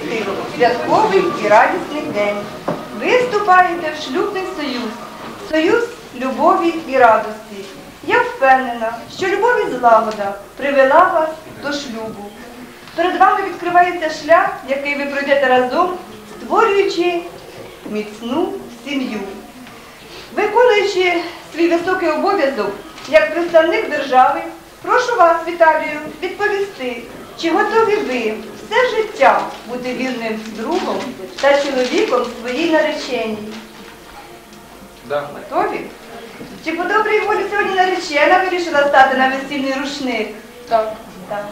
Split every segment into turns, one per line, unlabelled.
Близьких, святковий і радісний день. Ви вступаєте в шлюбний союз, союз любові і радості. Я впевнена, що любов і злагода привела вас до шлюбу. Перед вами відкривається шлях, який ви пройдете разом, створюючи міцну сім'ю. Виконуючи свій високий обов'язок як представник держави, прошу вас, Віталію, відповісти, чи готові ви все життя бути вірним другом та чоловіком своїй нареченій?
Да.
Готові? Чи по добрій волі сьогодні наречена вирішила стати на весільний рушник?
Так.
Так.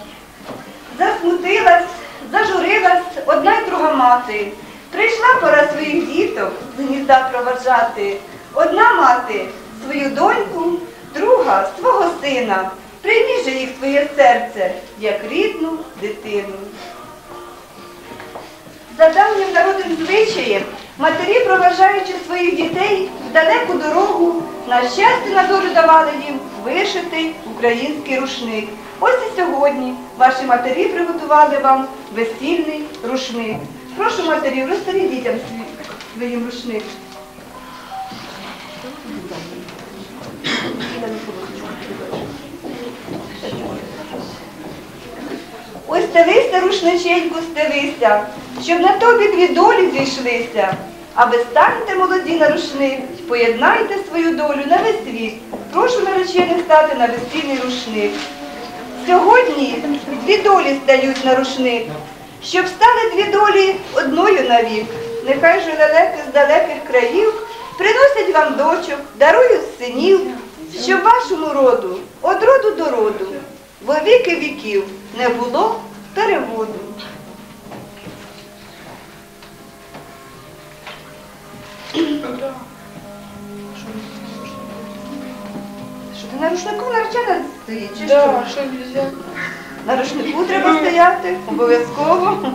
Засмутилась, зажурилась одна й друга мати. Прийшла пора своїх діток з гнізда проваджати. Одна мати свою доньку, друга свого сина. Прийміть же їх в своє серце, як рідну дитину. За давнім народним звичаєм, матері, проважаючи своїх дітей в далеку дорогу, на щастя на долю давали їм вишитий український рушник. Ось і сьогодні ваші матері приготували вам весільний рушник. Прошу матерів, розставіть дітям своїм рушник. Ось стелися, рушниченьку, стелися, щоб на тобі дві долі зійшлися. А ви станьте молоді на рушник, поєднайте свою долю на весь світ. Прошу наречених стати на весільний рушник. Сьогодні дві долі стають на рушник, щоб стали дві долі одною навік. Нехай же лелеки з далеких країв приносять вам дочок, дарують синів, щоб вашому роду, од роду до роду, во віки віків не було переводу. Що ти на рушнику наречена стоїть, чи що?
Що нельзя?
На рушнику треба стояти, обов'язково.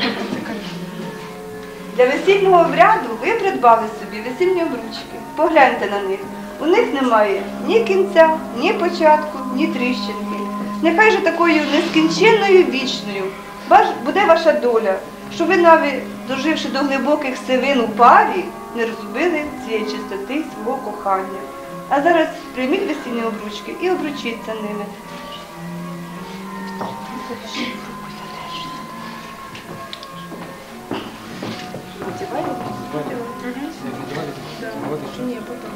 Для весільного обряду ви придбали собі весільні обручки. Погляньте на них. У них немає ні кінця, ні початку, ні тріщинки. Нехай же такою нескінченною вічною буде ваша доля, щоб ви навіть, доживши до глибоких сивин у парі, не розбили цієї чистоти свого кохання. А зараз прийміть весільні обручки і обручіться ними.
Ні, потім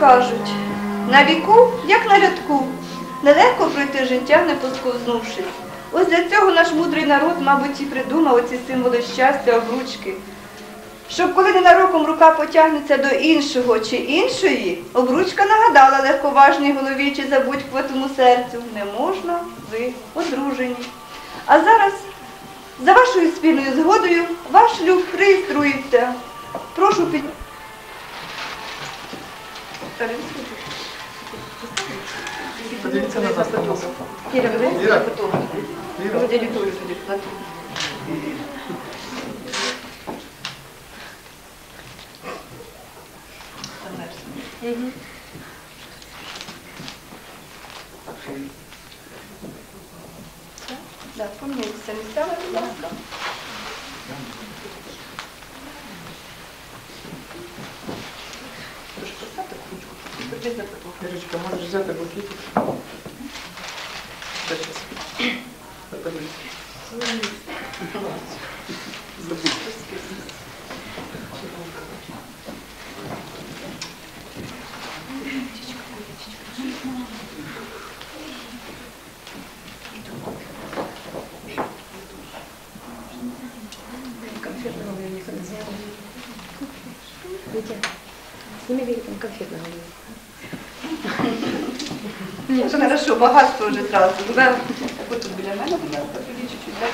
Кажуть, на віку, як на рядку, нелегко пройти життя, не посковзнувшись. Ось для цього наш мудрий народ, мабуть, і придумав оці символи щастя, обручки. Щоб коли ненароком рука потягнеться до іншого чи іншої, обручка нагадала легковажній голові чи забудькуватому серцю. Не можна, ви одружені. А зараз, за вашою спільною згодою, ваш шлюб реєструється. Прошу під.
Подивіться назад.
Кіра, ви
Іра.
фотограф.
Іра.
Його дядю Толю туди, на Да, поміняйтеся місцями, будь ласка.
где эта папирочка? Можешь взять на букетик. Да, сейчас. Подожди. Забудь.
Витя, сними великом конфет на голову.
Що хорошо, багатство вже зразу. Тебе отут біля мене, будь ласка, тоді чуть-чуть далі.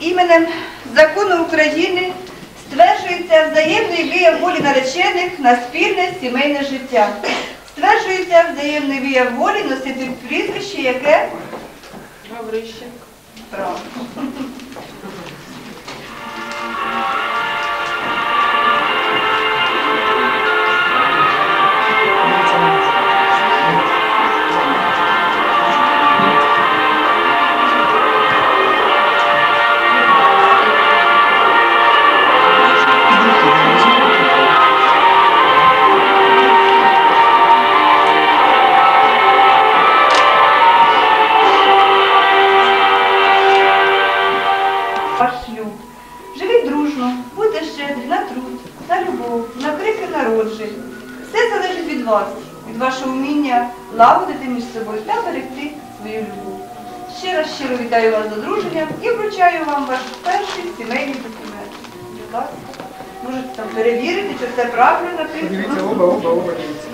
Іменем закону України стверджується взаємний вияв волі наречених на спільне сімейне життя. Стверджується взаємний вияв волі носити прізвище, яке
Гаврищенко.
Правильно. Чи все правильно
Подивіться,
написано.
оба, оба, оба дивіться.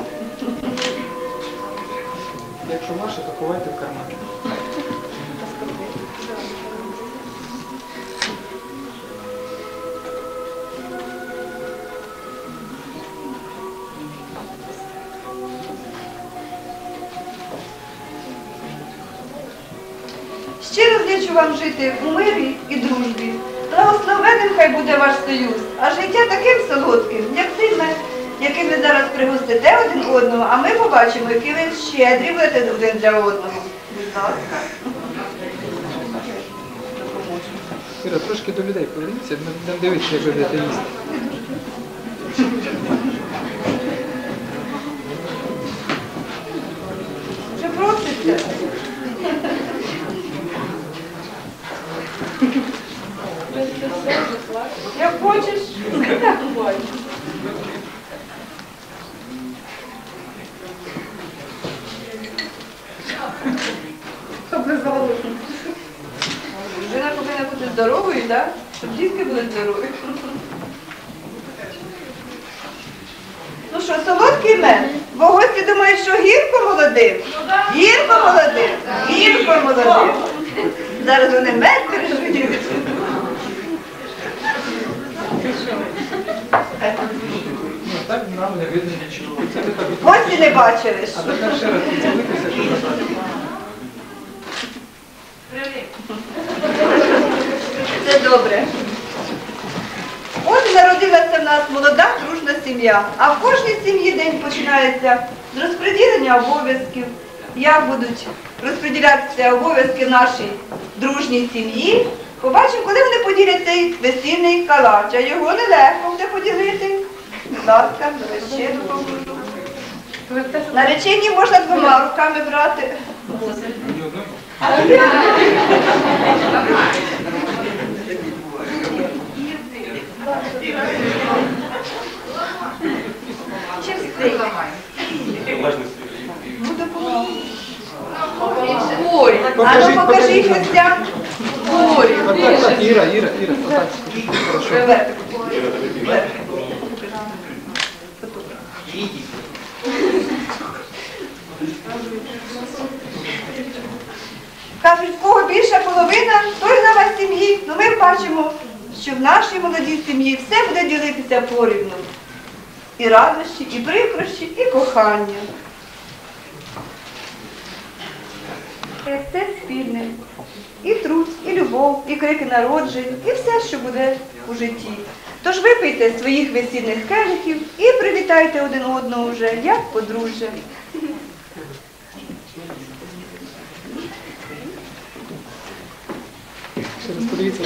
Якщо ваше, то ховайте в карман.
Щиро зичу вам жити у мирі і дружбі. Благословенним хай буде ваш союз, а життя таким солодким, як мед, яким ви зараз пригостите один одного, а ми побачимо, який ви щедрі будете один для одного. Будь ласка.
Іра, трошки до людей поверніться, ми будемо дивитися, як ви будете їсти.
Як хочеш, так бувай. Жена повинна бути здоровою, так? Щоб дітки були здорові. Ну що, солодкий мед? Бо гості думають, що гірко молодим. Гірко молодим. Гірко молодим. Зараз вони мед пережують.
Ну, нам не видно нічого. Від-
Гості не бачили.
А тепер ще раз поцілуйтеся, що назад.
Це добре. От народилася в нас молода дружна сім'я. А в кожній сім'ї день починається з розподілення обов'язків. Як будуть розподілятися обов'язки нашій дружній сім'ї. Побачимо, коли вони поділять цей весільний калач. А його нелегко буде поділити. Ласка, зараз. Наречені можна двома руками брати. Ну. Ой, а
Покажіть,
ну покажіть
покажіть нам.
гостям. Ой,
Іра, Іра, Іра. Хорошо.
Кажуть, в кого більша половина, той на вас сім'ї. Ну ми бачимо, що в нашій молодій сім'ї все буде ділитися порівну. І радощі, і прикрощі, і кохання. Е, Це спільне. І труд, і любов, і крики народжень, і все, що буде у житті. Тож випийте своїх весільних келихів і привітайте один одного вже, як подружжя.
Ще раз подивіться.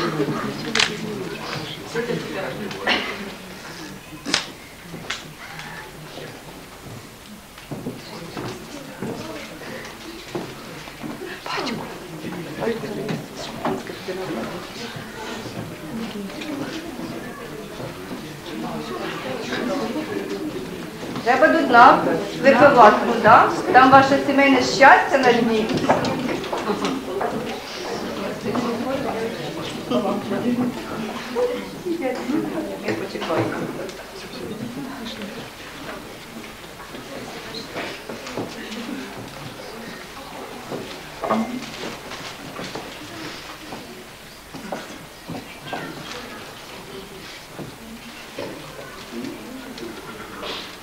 Треба до дна випивати там ваше сімейне щастя на дні. Я почекаю.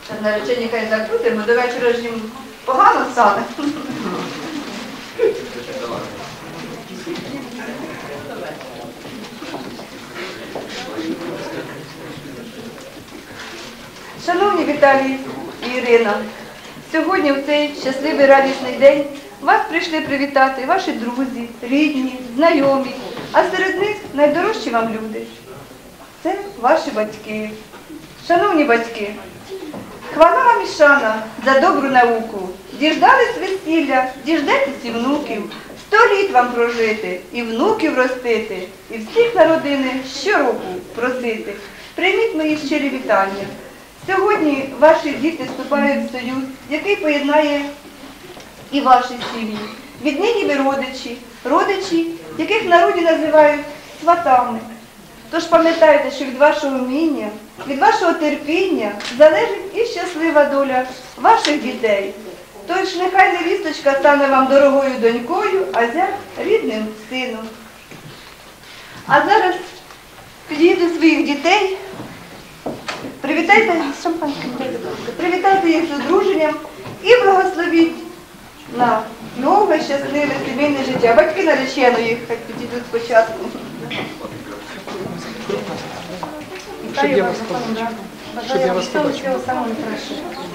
Зараз наречені хай закрутимо, до вечора ж їм погано стане. Шановні Віталій і Ірина, сьогодні в цей щасливий радісний день вас прийшли привітати ваші друзі, рідні, знайомі, а серед них найдорожчі вам люди. Це ваші батьки. Шановні батьки, хвала вам і шана за добру науку. Діждались весілля, діждетесь і внуків. Сто літ вам прожити, і внуків ростити, і всіх на родини щороку просити. Прийміть мої щирі вітання. Сьогодні ваші діти вступають в союз, який поєднає і ваші сім'ї. Віднині ви родичі, родичі, яких народі називають сватами. Тож пам'ятайте, що від вашого вміння, від вашого терпіння залежить і щаслива доля ваших дітей. Тож нехай невісточка стане вам дорогою донькою, а зять рідним сином. А зараз підійду своїх дітей. Привітайте привітайте їх з одруженням і благословіть на нове щасливе сімейне життя. Батьки нареченої хай підійдуть спочатку.
Щоб я вас побачив. Щоб я вас побачив.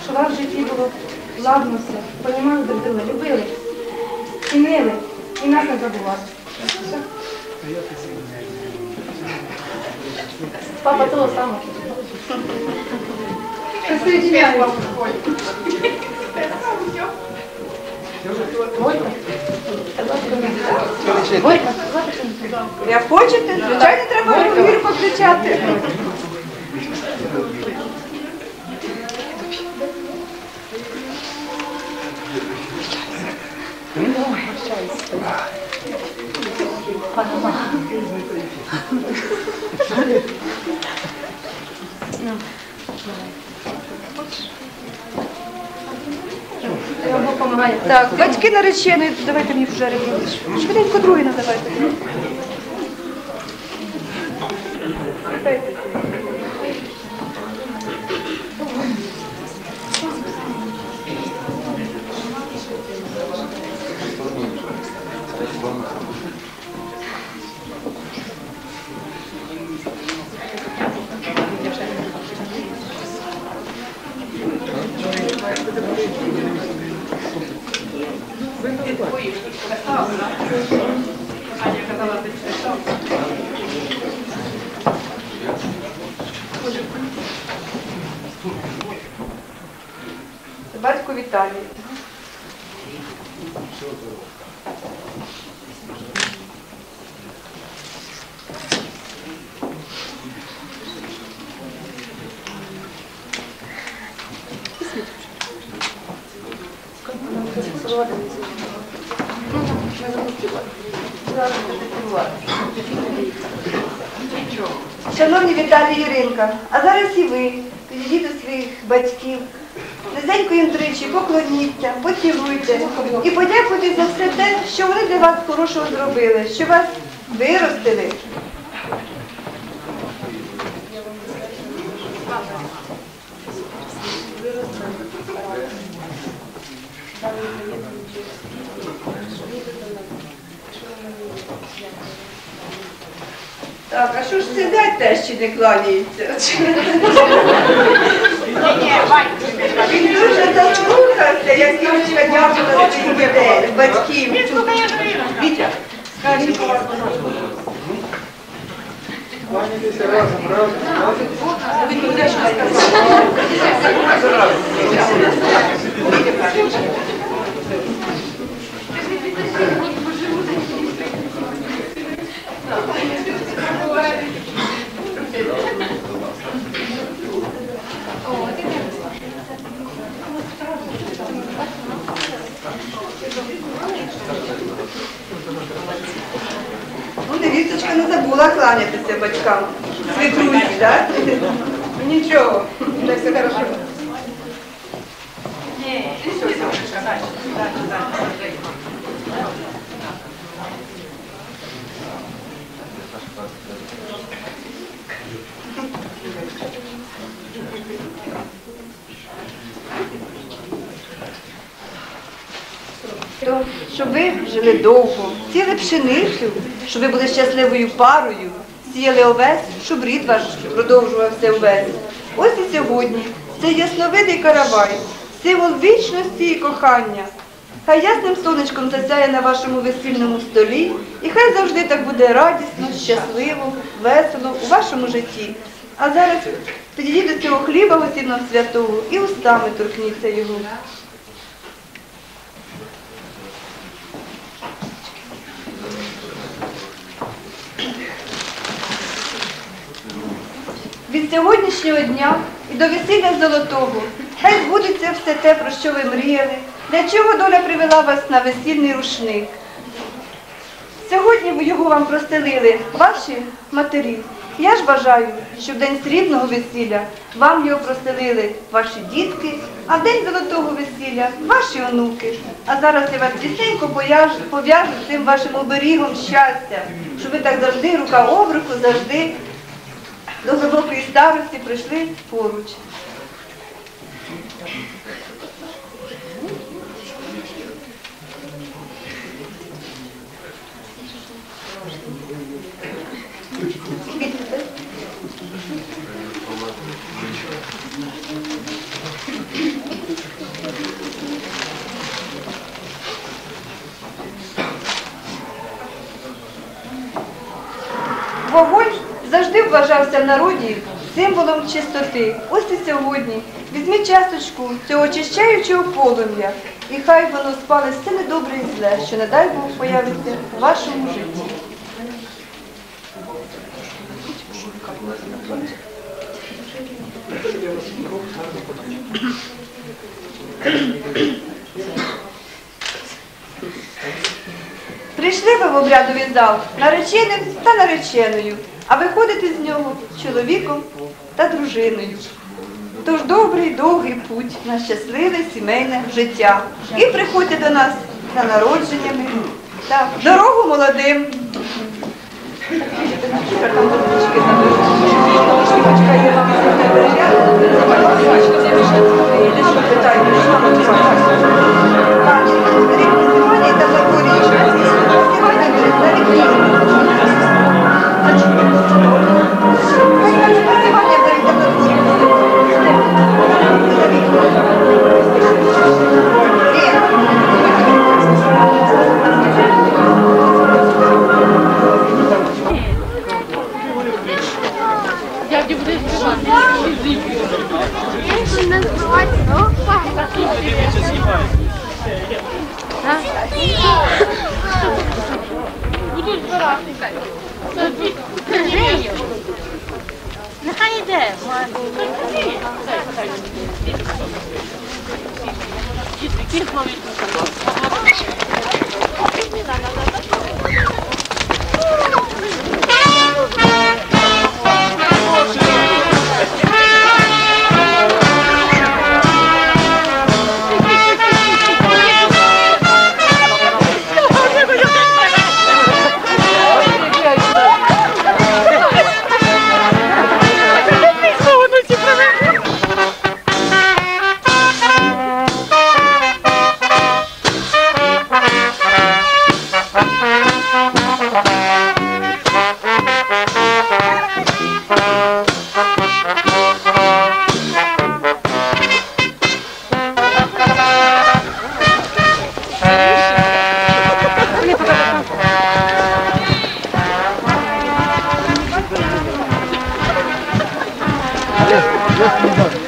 Щоб вам в житті було ладно все, понімали друг любили, цінили і нас не забували. Все. Папа того самого. Присоединяюсь. Горько? Горько?
Як хочете, звичайно, треба гірко кричати. Так, батьки нареченої, давайте мені вже ревізиш. Швиденько другий надавайте. Батько Віталій. Шановні Віталій і Іринка, а зараз і ви підійдіть до своїх батьків. Низенько їм тричі поклоніться, поцілуйте і подякуйте за все те, що вони для вас хорошого зробили, що вас виростили. Так, а що ж це зять теж ще не кланяється? Він дуже заслухався, як Юрочка дякувала від дітей, батьків. Вітя, скажіть. Він буде що сказати. Батькам. Свекрусі, так? Нічого, не все хорошо. То, щоб ви жили довго, сіяли пшеницю, щоб ви були щасливою парою, сіяли овець, щоб рід ваш продовжувався увесь. Ось і сьогодні цей ясновидий каравай, символ вічності і кохання. Хай ясним сонечком засяє на вашому весільному столі, і хай завжди так буде радісно, щасливо, весело у вашому житті. А зараз підійдіть до цього хліба гостинного святого і устами торкніться його. Від сьогоднішнього дня і до весілля золотого хай збудеться все те, про що ви мріяли, для чого доля привела вас на весільний рушник. Сьогодні його вам простелили ваші матері. Я ж бажаю, щоб в день срібного весілля вам його простелили ваші дітки, а в день золотого весілля ваші онуки. А зараз я вас тісенько пов'яжу з цим вашим оберігом щастя, щоб ви так завжди рука об руку, завжди до глибокої старості прийшли поруч. Вогонь завжди вважався в народі символом чистоти. Ось і сьогодні візьміть часточку цього очищаючого полум'я, і хай воно спали все недобре і зле, що не дай Бог появиться у вашому житті. Прийшли ви в обрядовий зал нареченим та нареченою, а виходите з нього чоловіком та дружиною. Тож добрий довгий путь на щасливе сімейне життя. І приходьте до нас на народженнями. Так, дорогу молодим.
Нехай Yes, yes,